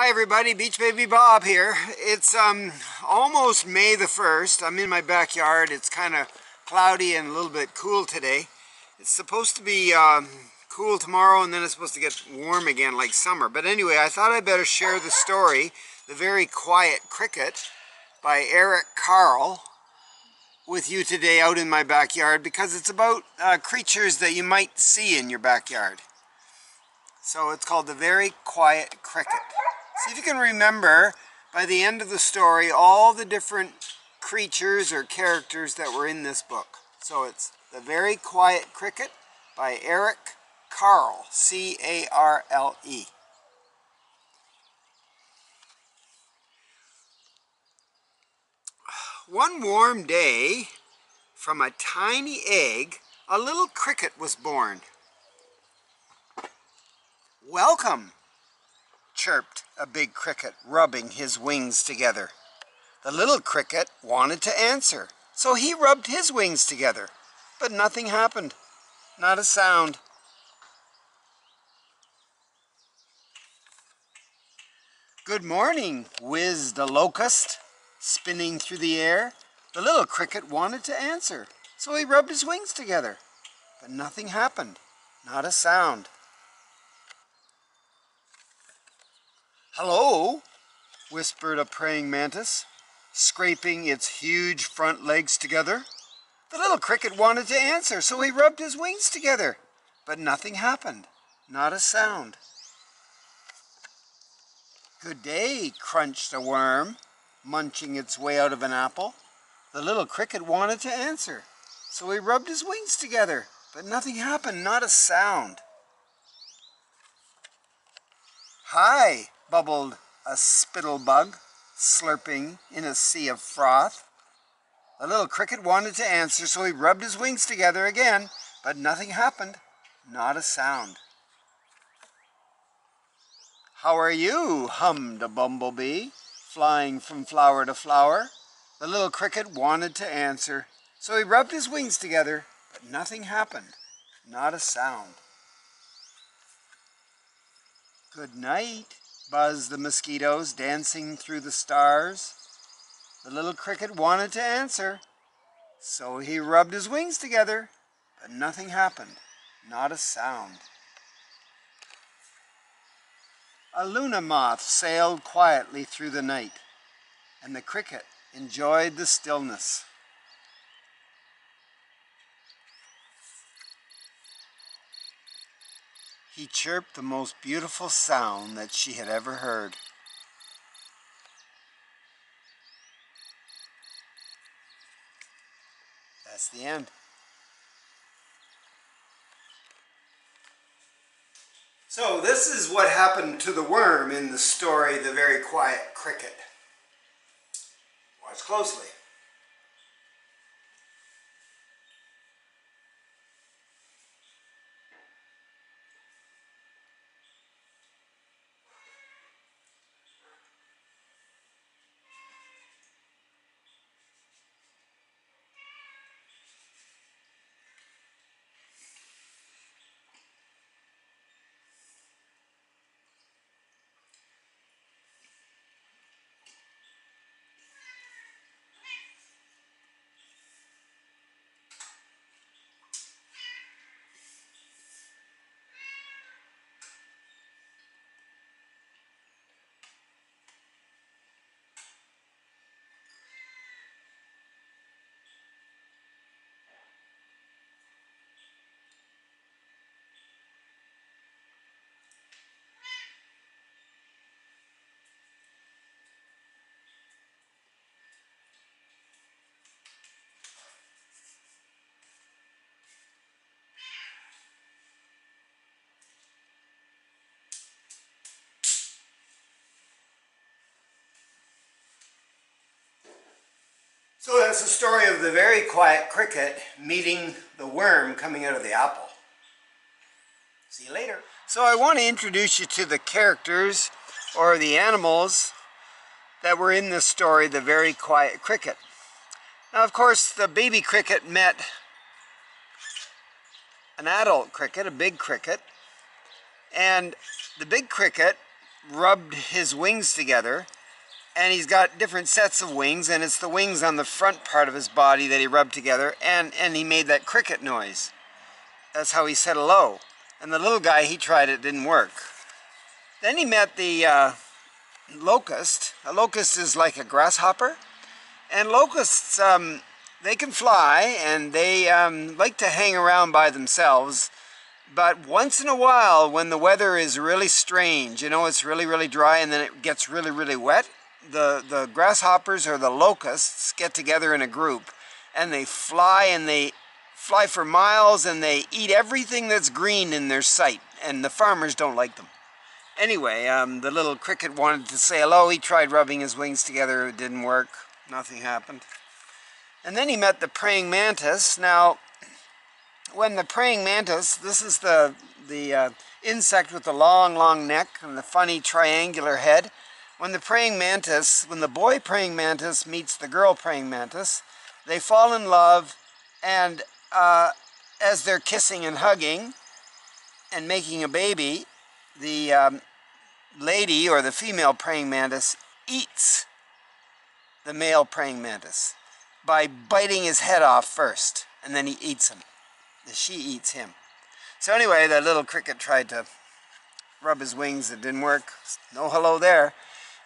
Hi everybody, Beach Baby Bob here. It's um almost May the 1st. I'm in my backyard. It's kind of cloudy and a little bit cool today. It's supposed to be um, cool tomorrow and then it's supposed to get warm again like summer. But anyway, I thought I'd better share the story, The Very Quiet Cricket by Eric Carle with you today out in my backyard because it's about uh, creatures that you might see in your backyard. So it's called The Very Quiet Cricket. See if you can remember by the end of the story all the different creatures or characters that were in this book. So it's The Very Quiet Cricket by Eric Carle, C-A-R-L-E. One warm day, from a tiny egg, a little cricket was born. Welcome, chirped a big cricket, rubbing his wings together. The little cricket wanted to answer, so he rubbed his wings together. But nothing happened. Not a sound. Good morning, whizzed a locust, spinning through the air. The little cricket wanted to answer, so he rubbed his wings together. But nothing happened. Not a sound. Hello, whispered a praying mantis, scraping its huge front legs together. The little cricket wanted to answer, so he rubbed his wings together. But nothing happened, not a sound. Good day, crunched a worm, munching its way out of an apple. The little cricket wanted to answer, so he rubbed his wings together. But nothing happened, not a sound. Hi, bubbled a spittlebug, slurping in a sea of froth. The little cricket wanted to answer, so he rubbed his wings together again, but nothing happened, not a sound. How are you? hummed a bumblebee, flying from flower to flower. The little cricket wanted to answer, so he rubbed his wings together, but nothing happened, not a sound. Good night, buzzed the mosquitoes dancing through the stars. The little cricket wanted to answer, so he rubbed his wings together, but nothing happened, not a sound. A luna moth sailed quietly through the night, and the cricket enjoyed the stillness. He chirped the most beautiful sound that she had ever heard. That's the end. So this is what happened to the worm in the story, The Very Quiet Cricket. Watch closely. So that's the story of the very quiet cricket meeting the worm coming out of the apple. See you later. So I want to introduce you to the characters or the animals that were in this story, the very quiet cricket. Now of course the baby cricket met an adult cricket, a big cricket, and the big cricket rubbed his wings together and he's got different sets of wings and it's the wings on the front part of his body that he rubbed together and, and he made that cricket noise. That's how he said hello. And the little guy, he tried it, didn't work. Then he met the uh, locust. A locust is like a grasshopper. And locusts, um, they can fly and they um, like to hang around by themselves. But once in a while, when the weather is really strange, you know, it's really, really dry and then it gets really, really wet, the, the grasshoppers or the locusts get together in a group and they fly and they fly for miles and they eat everything that's green in their sight and the farmers don't like them. Anyway, um, the little cricket wanted to say hello. He tried rubbing his wings together. It didn't work. Nothing happened. And then he met the praying mantis. Now, when the praying mantis, this is the, the uh, insect with the long, long neck and the funny triangular head. When the praying mantis, when the boy praying mantis meets the girl praying mantis, they fall in love and uh, as they're kissing and hugging and making a baby, the um, lady or the female praying mantis eats the male praying mantis by biting his head off first and then he eats him. She eats him. So anyway, the little cricket tried to rub his wings. It didn't work. No hello there.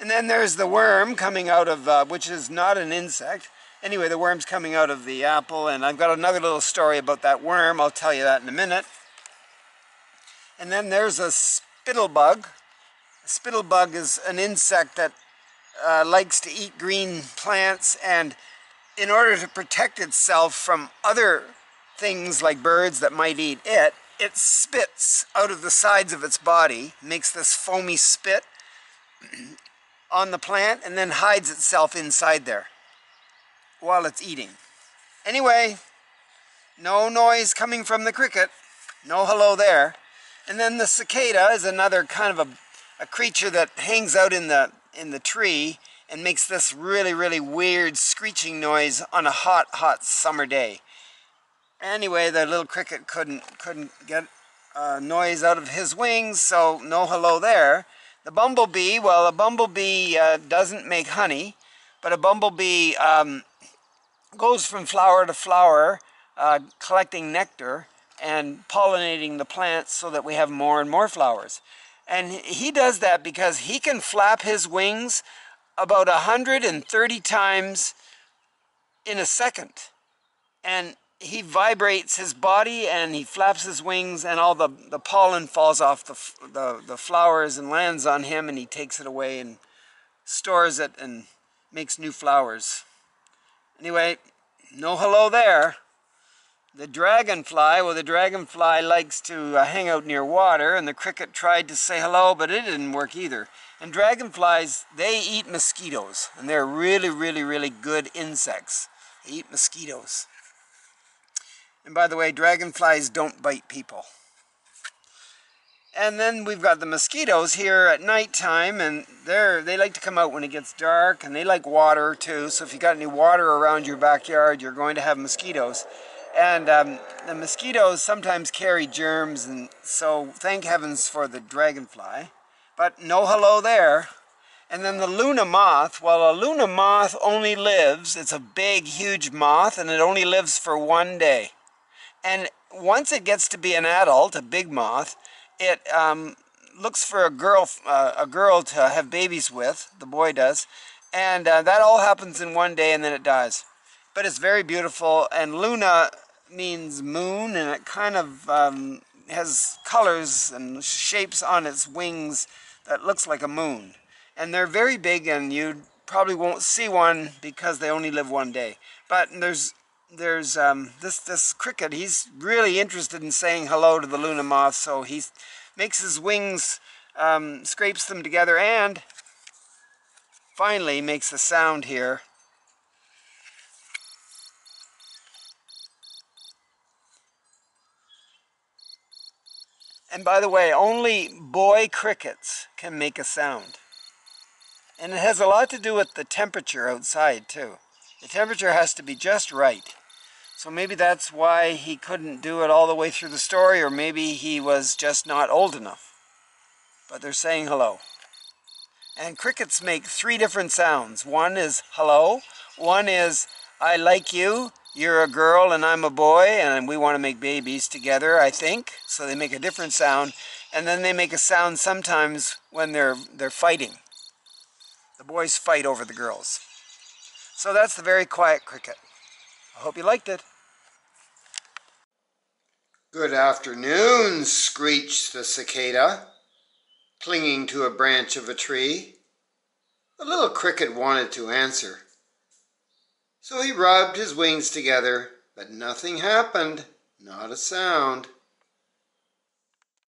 And then there's the worm coming out of, uh, which is not an insect. Anyway, the worm's coming out of the apple, and I've got another little story about that worm. I'll tell you that in a minute. And then there's a spittlebug. A spittlebug is an insect that uh, likes to eat green plants, and in order to protect itself from other things like birds that might eat it, it spits out of the sides of its body, makes this foamy spit, on the plant and then hides itself inside there while it's eating. Anyway, no noise coming from the cricket. No hello there. And then the cicada is another kind of a, a creature that hangs out in the, in the tree and makes this really, really weird screeching noise on a hot, hot summer day. Anyway, the little cricket couldn't, couldn't get a noise out of his wings, so no hello there. The bumblebee, well, a bumblebee uh, doesn't make honey, but a bumblebee um, goes from flower to flower, uh, collecting nectar and pollinating the plants so that we have more and more flowers. And he does that because he can flap his wings about 130 times in a second. And he vibrates his body and he flaps his wings and all the, the pollen falls off the, the, the flowers and lands on him and he takes it away and stores it and makes new flowers. Anyway, no hello there. The dragonfly, well the dragonfly likes to uh, hang out near water and the cricket tried to say hello but it didn't work either. And dragonflies, they eat mosquitoes and they're really, really, really good insects. They eat mosquitoes. And by the way, dragonflies don't bite people. And then we've got the mosquitoes here at nighttime, and they're, they like to come out when it gets dark, and they like water too. So if you've got any water around your backyard, you're going to have mosquitoes. And um, the mosquitoes sometimes carry germs, and so thank heavens for the dragonfly. But no hello there. And then the Luna moth, well a Luna moth only lives, it's a big huge moth, and it only lives for one day. And once it gets to be an adult, a big moth, it um, looks for a girl, uh, a girl to have babies with. The boy does, and uh, that all happens in one day, and then it dies. But it's very beautiful, and Luna means moon, and it kind of um, has colors and shapes on its wings that looks like a moon. And they're very big, and you probably won't see one because they only live one day. But there's there's um, this this cricket. He's really interested in saying hello to the Luna moth, so he makes his wings, um, scrapes them together, and finally makes a sound here. And by the way, only boy crickets can make a sound. And it has a lot to do with the temperature outside too. The temperature has to be just right. So maybe that's why he couldn't do it all the way through the story, or maybe he was just not old enough. But they're saying hello. And crickets make three different sounds. One is hello, one is I like you, you're a girl and I'm a boy, and we want to make babies together, I think. So they make a different sound. And then they make a sound sometimes when they're, they're fighting. The boys fight over the girls. So that's the very quiet cricket. I hope you liked it. Good afternoon, screeched the cicada, clinging to a branch of a tree. The little cricket wanted to answer. So he rubbed his wings together, but nothing happened, not a sound.